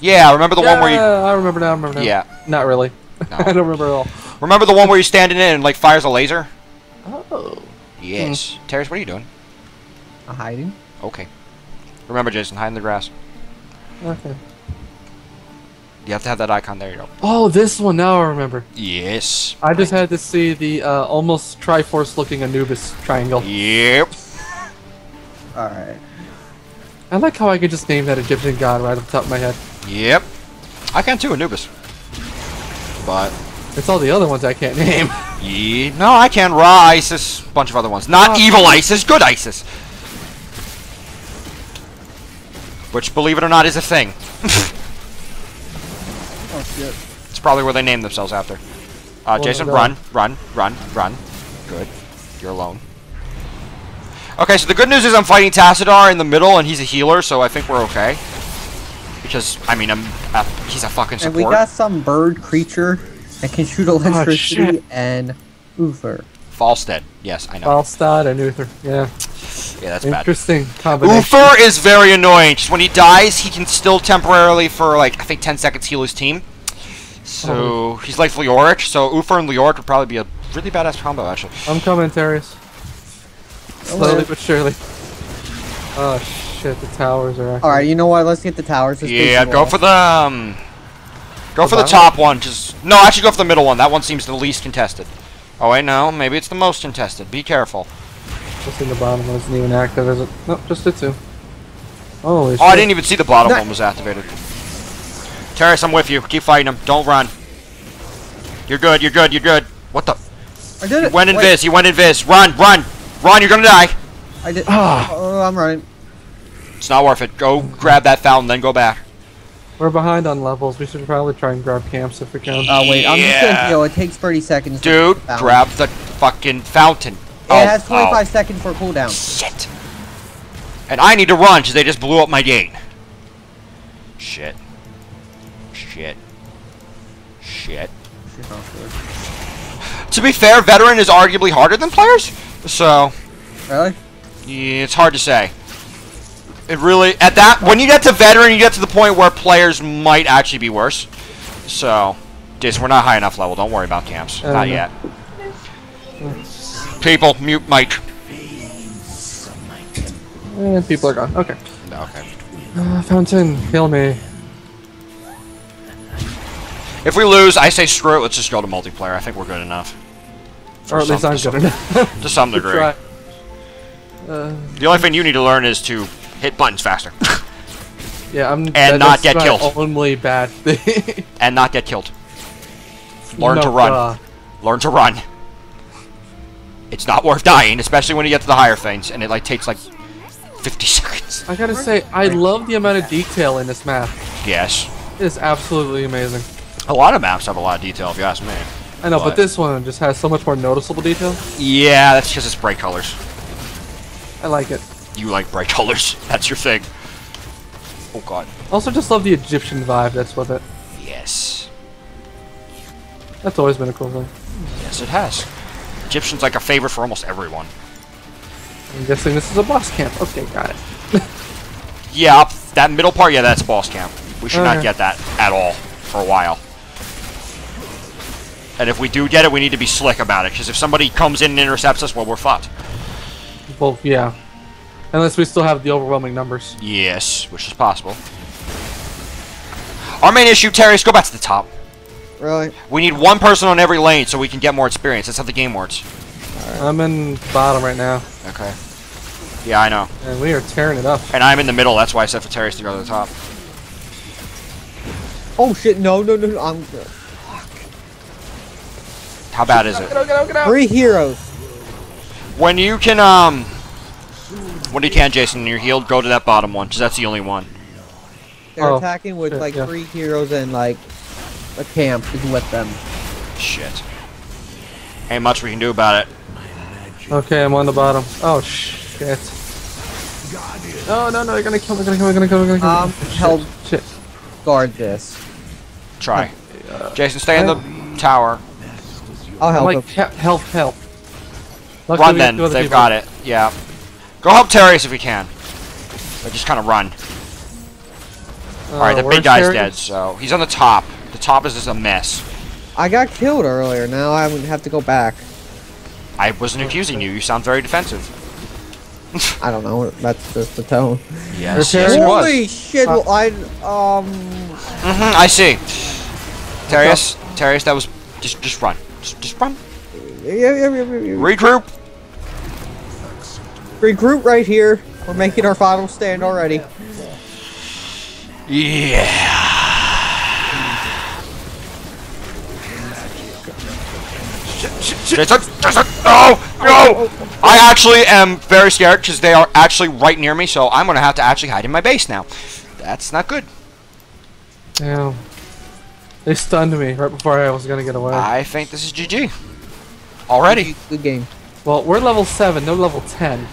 Yeah, remember the yeah, one where you... I remember now. I remember now. Yeah. Not really. No. I don't remember at all. Remember the one where you're standing in and, like, fires a laser? Oh. Yes. Terrace, what are you doing? I'm hiding. Okay. Remember, Jason, hide in the grass. Okay. You have to have that icon. There you go. Oh, this one. Now I remember. Yes. I just had to see the uh, almost Triforce-looking Anubis triangle. Yep. Alright. I like how I could just name that Egyptian god right off the top of my head. Yep. I can too, Anubis. But, It's all the other ones I can't name. yeah, no, I can. Ra, Isis, bunch of other ones. Not Ah. evil Isis, good Isis. Which, believe it or not, is a thing. Oh shit. It's probably where they named themselves after. Uh, Well, Jason, no. run, run, run, run. Good. You're alone. Okay, so the good news is I'm fighting Tassadar in the middle, and he's a healer, so I think we're okay. Because, I mean, I'm, uh, he's a fucking And we got some bird creature that can shoot electricity shit. and Uther. Falstead. Yes, I know. Falstad and Uther. Yeah. yeah, that's bad. Interesting combination. Ufer is very annoying. Just when he dies, he can still temporarily, for like I think 10 seconds, heal his team. So Oh. he's like Leoric. So Ufer and Leoric would probably be a really badass combo, actually. I'm coming, Terius. Slowly worry. but surely. Oh shit, the towers are actually... Alright, you know what? Let's get the towers. Let's Yeah, go for the um, go The for the top one. Just no, actually go for the middle one. That one seems the least contested. Oh wait, no, maybe it's the most contested. Be careful. Just in the bottom one isn't even active, is it? Nope, just the two. Holy shit. Oh, I didn't even see the bottom No. one was activated. Terrace, I'm with you. Keep fighting him. Don't run. You're good. You're good. You're good. What the? I did He it. went in Wait, vis. He went in vis. Run, run, run. You're gonna die. I did. Ah. Oh, I'm running. It's not worth it. Go grab that fountain, then go back. We're behind on levels. We should probably try and grab camps if we can. Oh wait, I'm just Yeah. gonna heal. It takes 30 seconds. Dude, get the grab the fucking fountain. It oh, has 25 oh. seconds for cooldown. Shit. And I need to run because they just blew up my gate. Shit. Shit. Shit. To be fair, veteran is arguably harder than players. So, Really? yeah, it's hard to say. It really, at that, when you get to veteran, you get to the point where players might actually be worse. So, Jason, we're not high enough level. Don't worry about camps. Uh, not no. yet. People, mute mic. And people are gone. Okay. Okay. Uh, Fountain, heal me. If we lose, I say screw it. Let's just go to multiplayer. I think we're good enough. Or at least I'm to good some- enough. To some degree. try. Uh, The only thing you need to learn is to hit buttons faster yeah, I'm. And not get killed. Only bad thing. and not get killed. Learn to run. uh, Learn to run. It's not worth dying, especially when you get to the higher things, and it like takes like 50 seconds. I gotta say, I love the amount of detail in this map. Yes. It is absolutely amazing. A lot of maps have a lot of detail, if you ask me. I know, But- but this one just has so much more noticeable detail. Yeah, that's because it's bright colors. I like it. You like bright colors. That's your thing. Oh god. Also, just love the Egyptian vibe that's with it. Yes. That's always been a cool thing. Yes, it has. Egyptian's like a favorite for almost everyone. I'm guessing this is a boss camp. Okay, got it. Yeah, that middle part, yeah, that's boss camp. We should not get that at all for a while. And if we do get it, we need to be slick about it, because if somebody comes in and intercepts us, well, we're fucked. Well, yeah. Unless we still have the overwhelming numbers. Yes, which is possible. Our main issue, Terry, is go back to the top. Really? We need one person on every lane so we can get more experience. That's how the game works. I'm in bottom right now, Okay. Yeah, I know. and we are tearing it up. And I'm in the middle, that's why I said for Terry to go to the top. Oh shit! No, no, no, no! I'm How bad is it? three heroes. When you can, um... When you can, Jason, you're healed, go to that bottom one, because that's the only one. They're Oh, attacking with shit, like yeah. three heroes and like a camp is with them. Shit. Ain't much we can do about it. Okay, I'm on the bottom. Oh shit. No, no, no! You're gonna kill me! You're gonna kill me! You're gonna kill me! Gonna kill me! Um, Shit, held Shit. guard this. Try. Jason, stay in the tower. I'll I'm help like, him. he- help, help. Luckily, Run then. They've people. got it. Yeah. Go help Terrace if you can. Or just kind of run. Alright, the big guy's Terry? dead, so he's on the top. The top is just a mess. I got killed earlier. Now I would have to go back. I wasn't accusing you. You sound very defensive. I don't know. That's just the tone. Yes, yes, it was. Holy shit! Uh, Well, I um. hmm I see. Terius, Terius, that was just just run, just just run. Yeah, yeah, yeah, yeah, yeah. Regroup. Regroup right here. We're making our final stand already. Yeah. Jason, Jason, no, no! I actually am very scared because they are actually right near me, so I'm gonna have to actually hide in my base now. That's not good. Damn. They stunned me right before I was gonna get away. I think this is GG. Already. Good game. well, we're level 7, no level 10.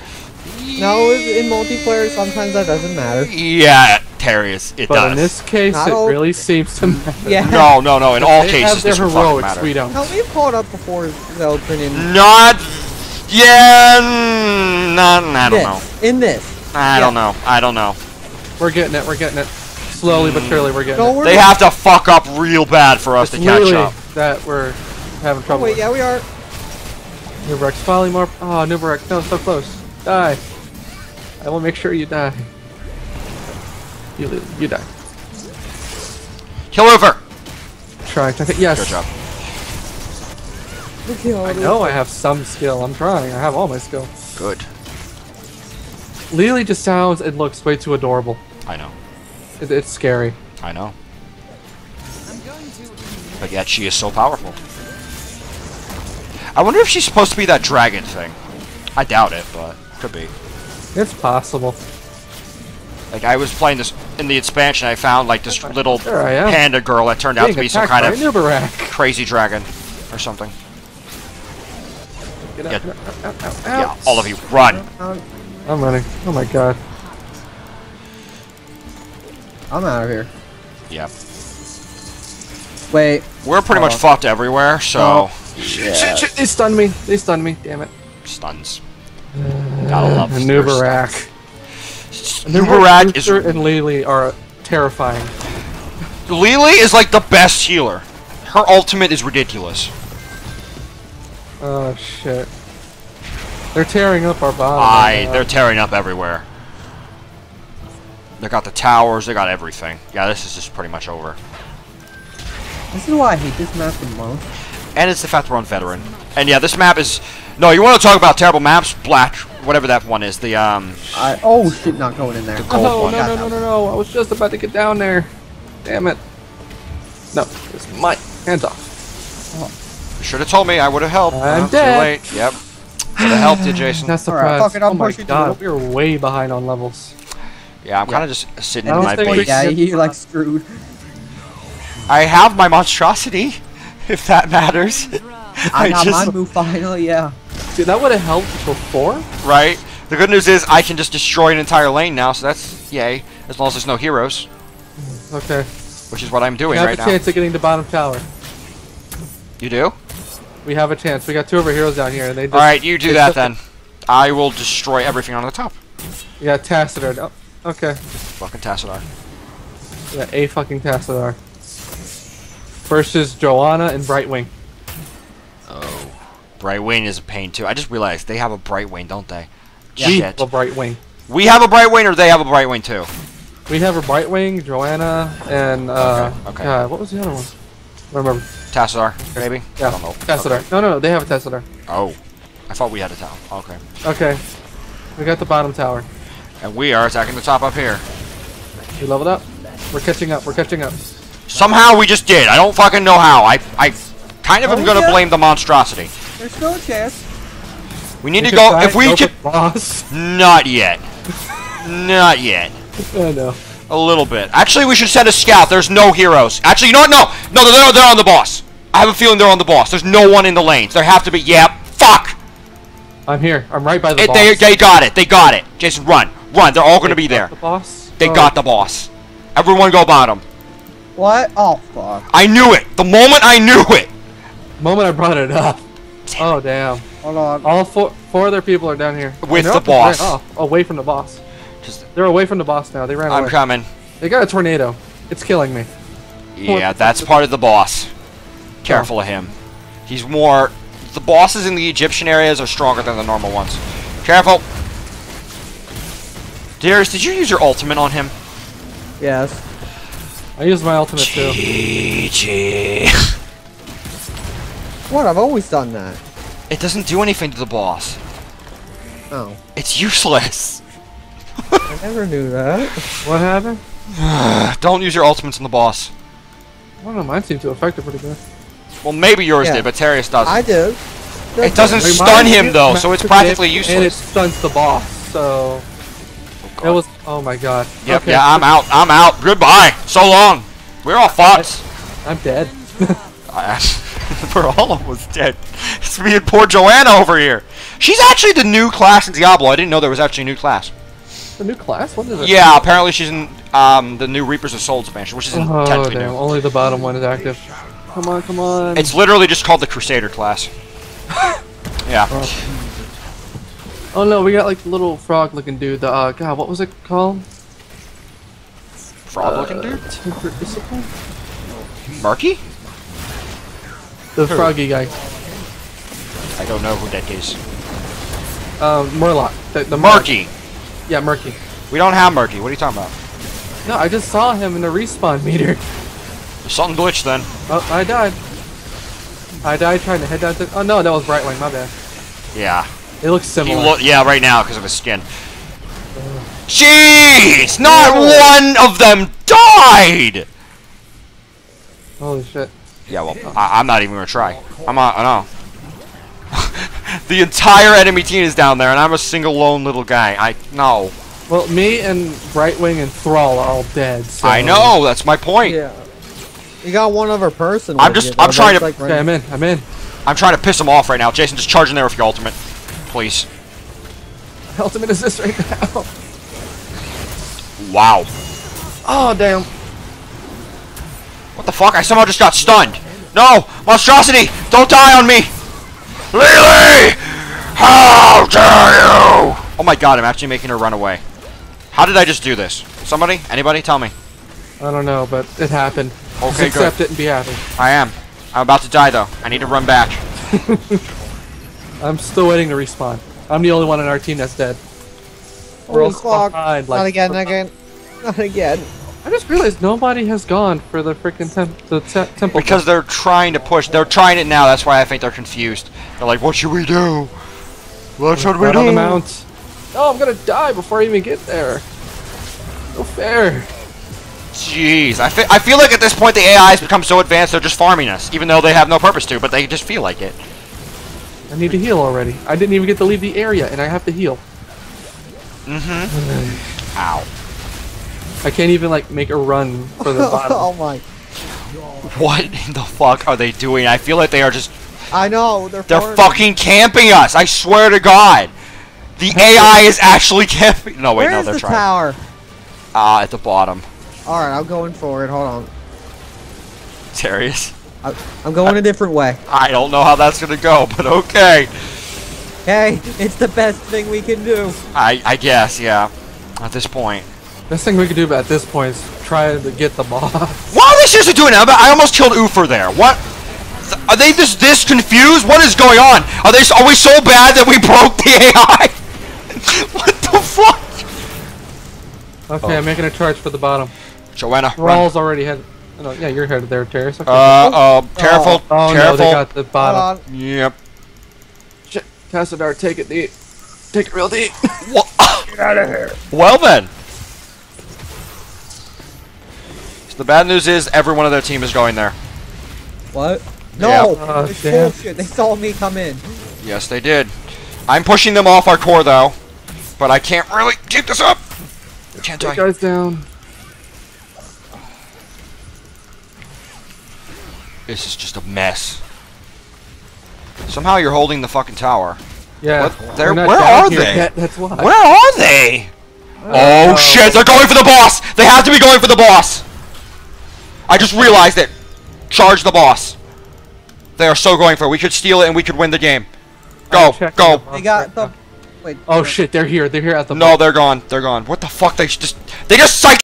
No, in in multiplayer, sometimes that doesn't matter. Yeah, Terius, it But does. in this case, Not it all- really seems to matter. Yeah. No, no, no. In all they cases, have their this would fucking heroics, matter. we don't. No, we've caught up before though, Brennan. Not. Yeah. Not. I don't know. This, In this. I don't know. I don't know. We're getting it, we're getting it. Slowly but surely, we're getting No, it. we're They have to fuck up real bad for us It's to catch Li Li up. that we're having Oh, trouble wait, with. yeah, we are. Nubarek's falling more. Oh, Nubarek, no, so close. Die. I will make sure you die. You, li- you die. Kill over. Try. to- Yes. Good job. I know I have some skill. I'm trying. I have all my skill. Good. Li Li just sounds and looks way too adorable. I know. It, it's scary. I know. But yet she is so powerful. I wonder if she's supposed to be that dragon thing. I doubt it, but could be. It's possible. Like I was playing this in the expansion, I found like this little panda girl that turned out to be some kind of Nubarak. crazy dragon or something. Get Yeah. out, out, out, out, Yeah, all of you, run! I'm running. Oh my god. I'm out of here. Yeah, Wait. we're pretty much Oh. fucked everywhere, so oh. Shit, shit, they stunned me. They stunned me. Damn it. stuns. Gotta love uh, And their Nubarak. Nubarak is and Li Li are terrifying. Li Li is like the best healer. Her ultimate is ridiculous. Oh shit. They're tearing up our bottom. I, right they're tearing up everywhere. They got the towers, they got everything. Yeah, this is just pretty much over. This is why I hate this map the most. And it's the fact we're on veteran. And yeah, this map is. No, you want to talk about terrible maps? Black, whatever that one is. The um, I oh shit, not going in there. The gold Oh one. no no no no no! I was just about to get down there. Damn it. No, it's my hands off. you should have told me. I would have helped. I'm Uh, dead. Too late. Yep. Would have helped you, Jason. That's the Alright, prize. fuck it, I'll oh my god! We are way behind on levels. Yeah, I'm kind of just sitting I in my think base. Yeah, you're like screwed. I have my monstrosity, if that matters. I got just- my move finally. Yeah. Dude, that would have helped before. right? The good news is I can just destroy an entire lane now, so that's yay. As long as there's no heroes, Okay. which is what I'm doing We doing have right a now. chance of getting the bottom tower. You do? We have a chance. We got two of our heroes down here, and they just. All right, you do they that took then. I will destroy everything on the top. We got Tassadar. Okay. Fucking Tassadar. We got a fucking Tassadar. Versus Johanna and Brightwing. Oh. Brightwing is a pain too. I just realized they have a Brightwing, don't they? We Shit. have a Brightwing. We have a Brightwing or they have a Brightwing too? We have a Brightwing, Johanna, and uh, Okay, okay. God, what was the other one? I remember. Tassadar, maybe? Yeah, I don't know. Tassadar. No, no, no, they have a Tassadar. Oh. I thought we had a town. Okay. Okay, we got the bottom tower. And we are attacking the top up here. We leveled up. We're catching up. We're catching up. Somehow we just did. I don't fucking know how. I I kind of Oh, am gonna yeah. blame the monstrosity. There's still a chance. We need We to go if we go can boss. not yet. not yet. I know. A little bit. Actually, we should send a scout. There's no heroes. Actually, you know what? No, no, they're, they're on the boss. I have a feeling they're on the boss. There's no one in the lanes. There have to be. Yep. Fuck. I'm here. I'm right by the It, boss. they, they got it. They got it. Jason, run, run. They're all gonna be there. The boss. They Oh, got the boss. Everyone go bottom. What? Oh fuck. I knew it. The moment I knew it. Moment I brought it up. Oh damn! Hold on. All four four other people are down here. With the up and ran boss. off, away from the boss. Just, They're away from the boss now. They ran I'm away. coming. They got a tornado. It's killing me. Yeah, that's part of the boss. Careful oh. of him. He's more... The bosses in the Egyptian areas are stronger than the normal ones. Careful! Darius, did you use your ultimate on him? Yes. I used my ultimate too. GG. What? I've always done that. It doesn't do anything to the boss. Oh. It's useless. I never knew that. What happened? Don't use your ultimates on the boss. I don't know. Mine seemed to affect it pretty good. Well, maybe yours Yeah. did, but Tarius doesn't. I did. It doesn't stun him though, so it's practically useless. And it stuns the boss, so it was. Oh my god. Yep, okay, yeah, I'm out. I'm out. Goodbye. So long. We're all fucked. I'm dead. We're all almost dead. It's me and poor Johanna over here. She's actually the new class in Diablo. I didn't know there was actually a new class. the new class? What is it? Yeah, apparently she's in um, the new Reapers of Souls expansion, which isn't Oh technically damn! new. Only the bottom one is active. Come on, come on. It's literally just called the Crusader class. yeah. Oh no, we got like the little frog-looking dude. The uh, God, what was it called? Frog looking dude? Uh, Temperate Discipline? Murky? The froggy guy. I don't know who that is. Um, Murloc. The, the Murky. Yeah, Murky. We don't have Murky. What are you talking about? No, I just saw him in the respawn meter. Something glitched then. Oh, I died. I died trying to head down to. Oh no, that was Brightwing. My bad. Yeah. It looks He similar. lo- yeah, right now because of his skin. Jeez! Not one of them died! Holy shit. Yeah, well, I- I'm not even gonna try. I'm not. I know. the entire enemy team is down there, and I'm a single lone little guy. I no. Well, me and Brightwing and Thrall are all dead. So. I know. That's my point. Yeah. You got one other person. I'm with just- you. I'm trying to- Like Okay, I'm in. I'm in. I'm trying to piss him off right now. Jason, just charge in there with your ultimate, please. Ultimate is this right now. Wow. Oh damn. What the fuck? I somehow just got stunned. No, monstrosity! Don't die on me, Li Li! How dare you! Oh my god, I'm actually making her run away. How did I just do this? Somebody? Anybody? Tell me. I don't know, but it happened. Just Okay, good. accept it and be happy. I am. I'm about to die though. I need to run back. I'm still waiting to respawn. I'm the only one on our team that's dead. We're all fuck. behind, Not again, not again. Not again. I just realized nobody has gone for the freaking temp the te- temple. Because they're trying to push. They're trying it now. That's why I think they're confused. They're like, what should we do? What should we right on the mount. Oh, I'm gonna die before I even get there. No fair. Jeez, I, fe I feel like at this point the AI has become so advanced they're just farming us, even though they have no purpose to, but they just feel like it. I need to heal already. I didn't even get to leave the area, and I have to heal. Mm-hmm. Ow. I can't even like make a run for the bottom. oh my. What in the fuck are they doing? I feel like they are just I know. They're, they're farting. fucking camping us. I swear to God. The AI is actually camping. No, wait, no, they're the trying. tower? Ah, at the bottom. Alright, I'm going for it. Hold on. Serious? I, I'm going a different way. I don't know how that's gonna go, but okay. Hey, it's the best thing we can do. I I guess, yeah. At this point. Best thing we can do at this point is try to get the off. What are they seriously doing now? I almost killed Ufer there. What? Are they just this confused? What is going on? Are they? Are we so bad that we broke the AI? what the fuck? Okay, Oh. I'm making a charge for the bottom. Johanna, run. Rawls already had. No, yeah, you're headed there, Terrace. Okay. Uh, uh, careful, oh careful. no, they got the Hold bottom. on. Yep. Shit, Tassadar, take it deep. Take it real deep. What? Get out of here. Well then. So the bad news is every one of their team is going there. What? No! Yeah. Oh, it's damn. bullshit. They saw me come in. Yes, they did. I'm pushing them off our core though, but I can't really keep this up. Can't Take I? guys down. This is just a mess. Somehow you're holding the fucking tower. Yeah. What? They're- we're not where are here they? yet, that's why. Where are they? Oh shit, they're going for the boss! They have to be going for the boss! I just realized it. Charge the boss. They are so going for it. We could steal it and we could win the game. Go, go. They got the. Wait. Oh shit, they're here. They're here at the. No, they're gone. They're gone. What the fuck? They just they just psyched